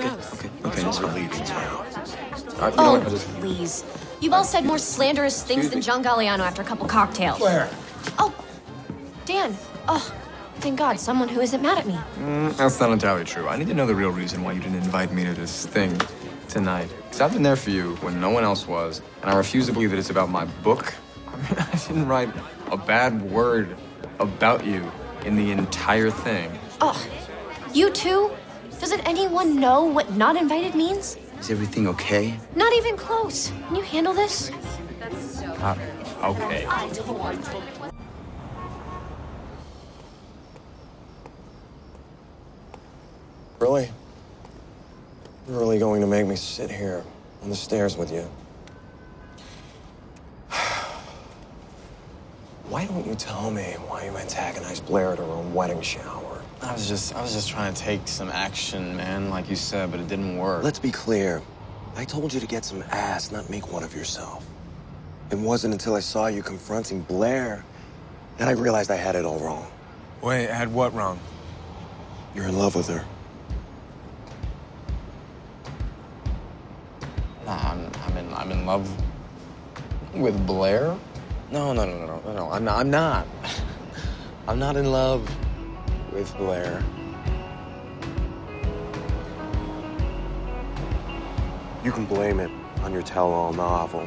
gross. Okay, okay, We're so, leaving now. all right, you know Oh, what, I'll just, please. You've all said more slanderous things Excuse than. John Galliano after a couple cocktails. Blair. Oh, Dan. Oh, thank God, someone who isn't mad at me. Mm, that's not entirely true. I need to know the real reason why you didn't invite me to this thing tonight. Because I've been there for you when no one else was, and I refuse to believe that it's about my book. I mean, I didn't write a bad word about you in the entire thing. Oh, you too? Doesn't anyone know what not invited means? Is everything okay? Not even close. Can you handle this? Uh, okay. Really? You're really going to make me sit here on the stairs with you? Why don't you tell me why you antagonized Blair at her own wedding shower? I was just I was just trying to take some action, man, like you said, but it didn't work. Let's be clear. I told you to get some ass, not make one of yourself. It wasn't until I saw you confronting Blair that I realized I had it all wrong. Wait, I had what wrong? You're in love with her. Nah, I'm, I'm in I'm in love with Blair. No, no, no, no, no, no. I'm not. I'm not. I'm not in love with Blair. You can blame it on your tell-all novel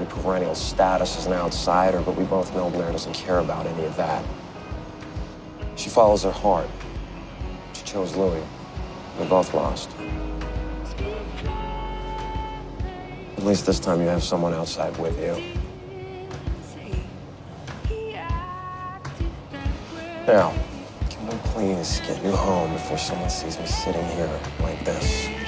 your perennial status as an outsider, but we both know Blair doesn't care about any of that. She follows her heart. She chose Louis. We both lost. At least this time you have someone outside with you. Now, please get you home before someone sees me sitting here like this?